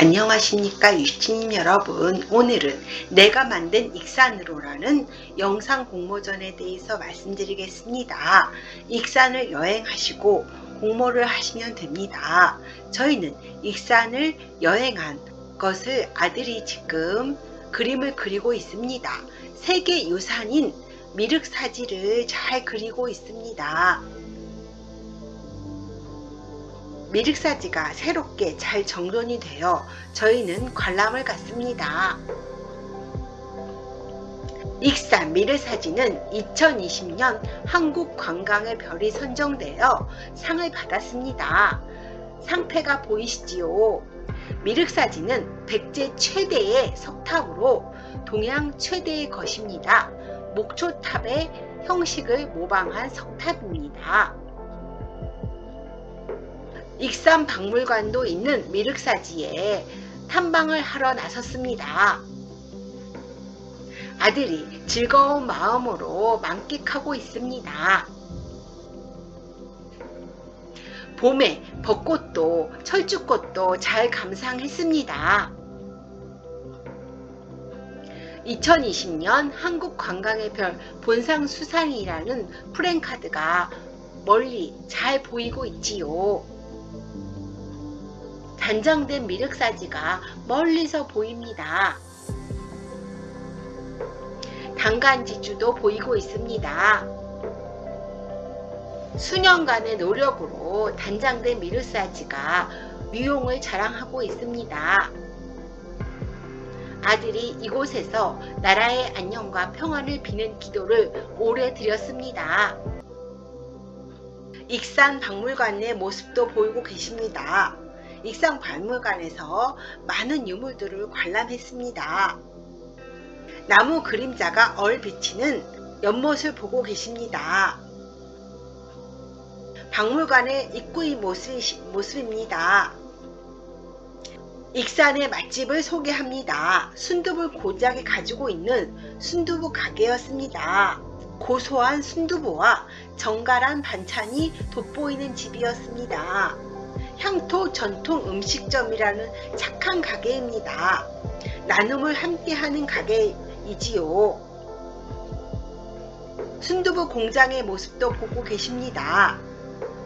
안녕하십니까 유치님 여러분. 오늘은 내가 만든 익산으로라는 영상 공모전에 대해서 말씀드리겠습니다. 익산을 여행하시고 공모를 하시면 됩니다. 저희는 익산을 여행한 것을 아들이 지금 그림을 그리고 있습니다. 세계 유산인 미륵사지를 잘 그리고 있습니다 미륵사지가 새롭게 잘 정돈이 되어 저희는 관람을 갔습니다. 익산 미륵사지는 2020년 한국관광의 별이 선정되어 상을 받았습니다. 상패가 보이시지요? 미륵사지는 백제 최대의 석탑으로 동양 최대의 것입니다. 목초탑의 형식을 모방한 석탑입니다. 익산 박물관도 있는 미륵사지에 탐방을 하러 나섰습니다. 아들이 즐거운 마음으로 만끽하고 있습니다. 봄에 벚꽃도 철쭉꽃도 잘 감상했습니다. 2020년 한국관광의 별 본상수상이라는 프랭카드가 멀리 잘 보이고 있지요. 단장된 미륵사지가 멀리서 보입니다. 단간지주도 보이고 있습니다. 수년간의 노력으로 단장된 미륵사지가 유용을 자랑하고 있습니다. 아들이 이곳에서 나라의 안녕과 평안을 비는 기도를 오래 드렸습니다. 익산 박물관 의 모습도 보이고 계십니다. 익산 박물관에서 많은 유물들을 관람했습니다. 나무 그림자가 얼 비치는 연못을 보고 계십니다. 박물관의 입구의 모습, 모습 입니다. 익산의 맛집을 소개합니다. 순두부 고작이 가지고 있는 순두부 가게였습니다. 고소한 순두부와 정갈한 반찬이 돋보이는 집이었습니다. 향토 전통 음식점이라는 착한 가게입니다. 나눔을 함께하는 가게이지요. 순두부 공장의 모습도 보고 계십니다.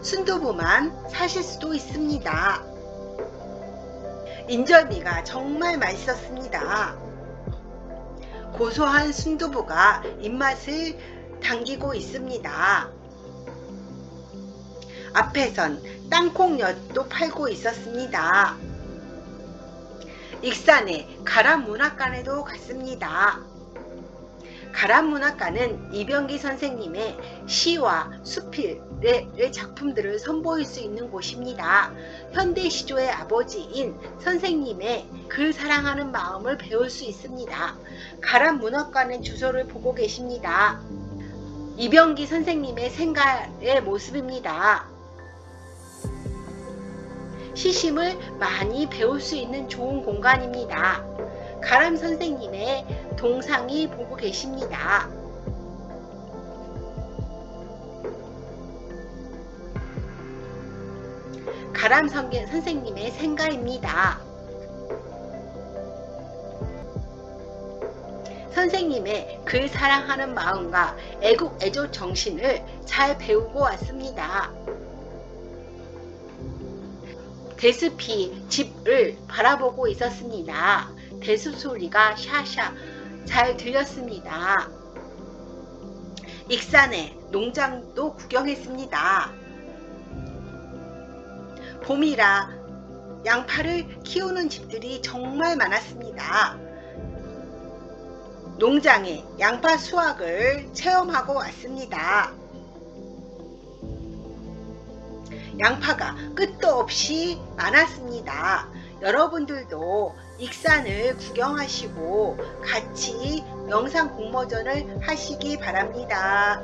순두부만 사실 수도 있습니다. 인절미가 정말 맛있었습니다. 고소한 순두부가 입맛을 당기고 있습니다. 앞에선 땅콩엿도 팔고 있었습니다. 익산의 가람문학관에도 갔습니다. 가람문학관은 이병기 선생님의 시와 수필의 작품들을 선보일 수 있는 곳입니다. 현대 시조의 아버지인 선생님의 글 사랑하는 마음을 배울 수 있습니다. 가람문학관의 주소를 보고 계십니다. 이병기 선생님의 생가의 모습입니다. 시심을 많이 배울 수 있는 좋은 공간입니다. 가람 선생님의 동상이 보고 계십니다. 가람 선생님의 생가입니다. 선생님의 글 사랑하는 마음과 애국 애조 정신을 잘 배우고 왔습니다. 대숲이 집을 바라보고 있었습니다. 대숲 소리가 샤샤 잘 들렸습니다. 익산에 농장도 구경했습니다. 봄이라 양파를 키우는 집들이 정말 많았습니다. 농장에 양파 수확을 체험하고 왔습니다. 양파가 끝도 없이 많았습니다. 여러분들도 익산을 구경하시고 같이 영상 공모전을 하시기 바랍니다.